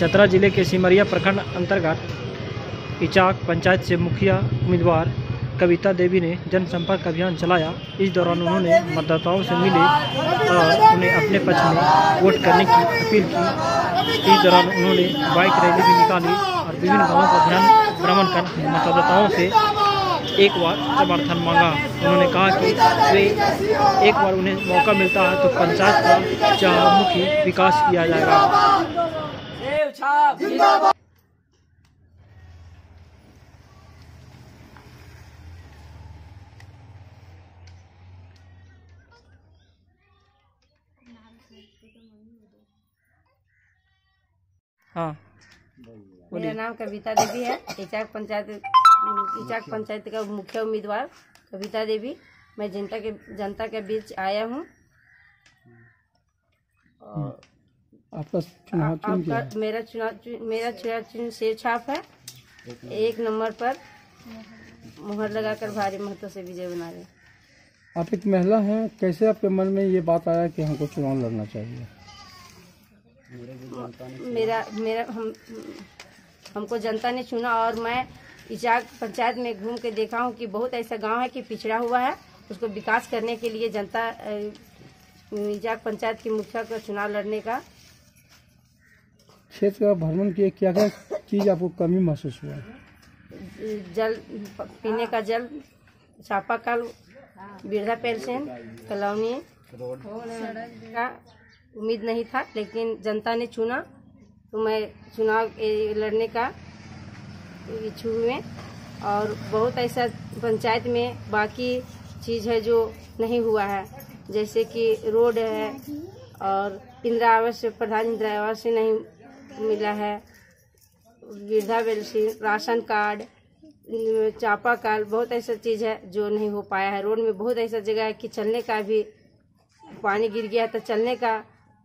चतरा ज़िले के सिमरिया प्रखंड अंतर्गत इचाक पंचायत से मुखिया उम्मीदवार कविता देवी ने जनसंपर्क अभियान चलाया। इस दौरान उन्होंने मतदाताओं से मिले और उन्हें अपने पक्ष में वोट करने की अपील की। इस दौरान उन्होंने बाइक रैली भी निकाली और विभिन्न गाँवों का अभियान भ्रमण कर मतदाताओं से एक बार समर्थन मांगा। उन्होंने कहा कि वे एक बार उन्हें मौका मिलता है तो पंचायत का चहुमुखी विकास किया जाएगा। हाँ। मेरा नाम कविता देवी है इचाक पंचायत इचाक पंचायत का मुख्य उम्मीदवार कविता देवी। मैं जनता के जनता के बीच आया हूँ। आपका चुनाव चिन्ह क्या आपका मेरा चुनाव चु- मेरा चुनाव चिन्ह सेव छाप है। एक नंबर पर मुहर लगाकर भारी महत्व से विजय बना रहे आप एक महिला हैं कैसे आपके मन में ये बात आया कि हमको चुनाव लड़ना चाहिए? मेरा मेरा हम हमको जनता ने चुना और मैं इचाक पंचायत में घूम के देखा हूँ कि बहुत ऐसा गाँव है कि पिछड़ा हुआ है उसको विकास करने के लिए जनता इचाक पंचायत की मुखिया का चुनाव लड़ने का क्षेत्र का भ्रमण किए, क्या क्या चीज़ आपको कमी महसूस हुआ? जल, पीने का जल चापाकल वृद्धा पेंशन कॉलोनी का उम्मीद नहीं था, लेकिन जनता ने चुना। तो मैं चुनाव लड़ने का इच्छुक हुए और बहुत ऐसा पंचायत में बाकी चीज़ है जो नहीं हुआ है। जैसे कि रोड है और इंदिरा आवास प्रधान इंदिरा आवास नहीं मिला है। वृद्धा पेंशन राशन कार्ड चापा चापाकल बहुत ऐसा चीज़ है जो नहीं हो पाया है। रोड में बहुत ऐसा जगह है कि चलने का भी पानी गिर गया है तो चलने का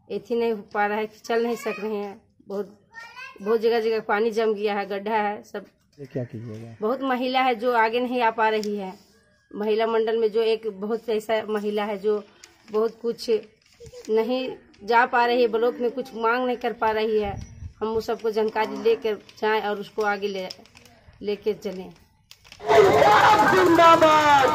एथी नहीं हो पा रहा है कि चल नहीं सक रहे हैं। बहुत बहुत जगह जगह पानी जम गया है गड्ढा है सब। क्या कीजिएगा? बहुत महिला है जो आगे नहीं आ पा रही है। महिला मंडल में जो एक बहुत ऐसा महिला है जो बहुत कुछ नहीं जा पा रही है ब्लॉक में कुछ मांग नहीं कर पा रही है। हम उस सबको जानकारी लेकर जाएँ और उसको आगे ले लेके चलें। धन्यवाद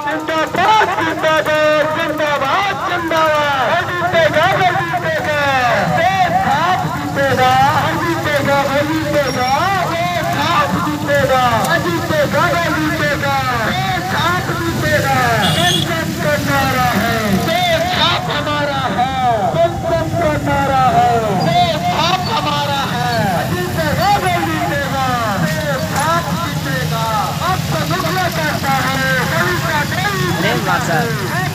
在